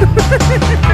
Ha ha ha ha!